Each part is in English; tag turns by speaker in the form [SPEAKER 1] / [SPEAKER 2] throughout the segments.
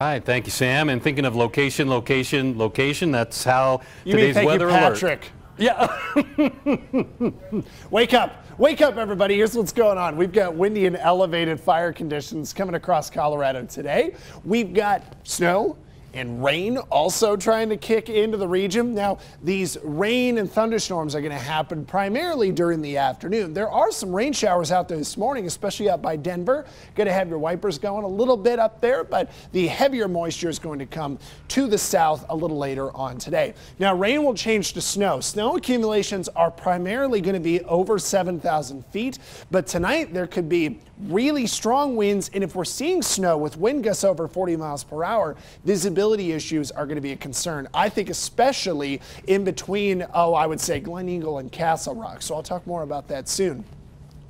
[SPEAKER 1] All right, thank you, Sam. And thinking of location, location, location, that's how
[SPEAKER 2] you
[SPEAKER 1] today's
[SPEAKER 2] mean,
[SPEAKER 1] weather
[SPEAKER 2] you, Patrick.
[SPEAKER 1] alert.
[SPEAKER 2] Yeah. Wake up. Wake up, everybody. Here's what's going on. We've got windy and elevated fire conditions coming across Colorado today. We've got snow, and rain also trying to kick into the region. Now, these rain and thunderstorms are going to happen primarily during the afternoon. There are some rain showers out there this morning, especially out by Denver. Going to have your wipers going a little bit up there, but the heavier moisture is going to come to the south a little later on today. Now, rain will change to snow. Snow accumulations are primarily going to be over 7,000 feet, but tonight there could be really strong winds, and if we're seeing snow with wind gusts over 40 miles per hour, visibility issues are going to be a concern. I think especially in between, oh, I would say Gleneagle and Castle Rock. So I'll talk more about that soon.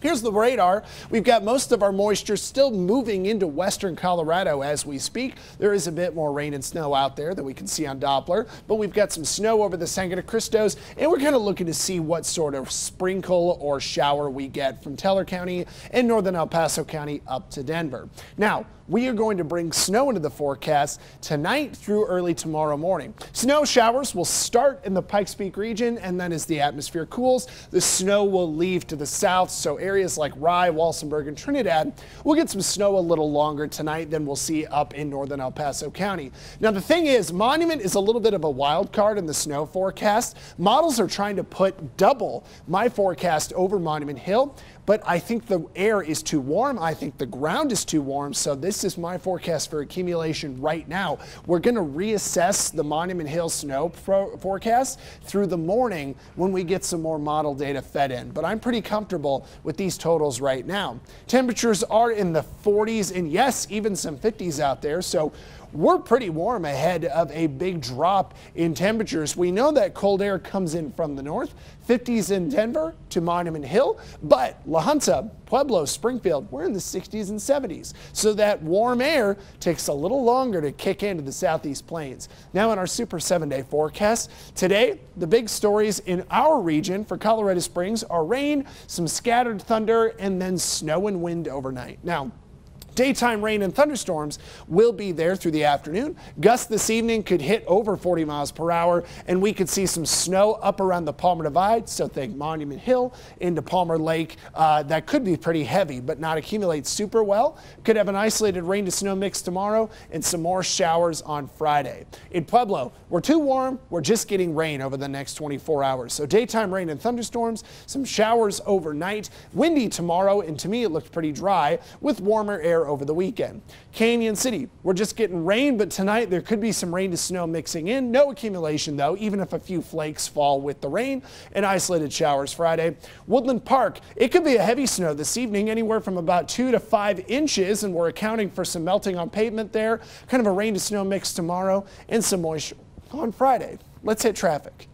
[SPEAKER 2] Here's the radar. We've got most of our moisture still moving into western Colorado as we speak. There is a bit more rain and snow out there that we can see on Doppler, but we've got some snow over the Sangre de Cristos, and we're kind of looking to see what sort of sprinkle or shower we get from Teller County and northern El Paso County up to Denver. Now, we are going to bring snow into the forecast tonight through early tomorrow morning. Snow showers will start in the Pikes Peak region, and then as the atmosphere cools, the snow will leave to the south. So areas like Rye, Walsenburg, and Trinidad we'll get some snow a little longer tonight than we'll see up in northern El Paso County. Now, the thing is, Monument is a little bit of a wild card in the snow forecast. Models are trying to put double my forecast over Monument Hill but I think the air is too warm. I think the ground is too warm. So this is my forecast for accumulation right now. We're going to reassess the Monument Hill snow forecast through the morning when we get some more model data fed in. But I'm pretty comfortable with these totals right now. Temperatures are in the 40s and yes, even some 50s out there. So we're pretty warm ahead of a big drop in temperatures. We know that cold air comes in from the north, 50s in Denver to Monument Hill, but La Junta, Pueblo, Springfield, we're in the 60s and 70s. So that warm air takes a little longer to kick into the southeast plains. Now in our super seven day forecast, today the big stories in our region for Colorado Springs are rain, some scattered thunder, and then snow and wind overnight. Now, Daytime rain and thunderstorms will be there through the afternoon. Gusts this evening could hit over 40 miles per hour, and we could see some snow up around the Palmer Divide. So think Monument Hill into Palmer Lake. Uh, that could be pretty heavy, but not accumulate super well. Could have an isolated rain to snow mix tomorrow and some more showers on Friday. In Pueblo, we're too warm. We're just getting rain over the next 24 hours. So daytime rain and thunderstorms, some showers overnight. Windy tomorrow, and to me it looked pretty dry with warmer air over the weekend. Cañon City, we're just getting rain, but tonight there could be some rain to snow mixing in. No accumulation though, even if a few flakes fall with the rain and isolated showers Friday. Woodland Park, it could be a heavy snow this evening, anywhere from about two to five inches, and we're accounting for some melting on pavement there. Kind of a rain to snow mix tomorrow and some moisture on Friday. Let's hit traffic.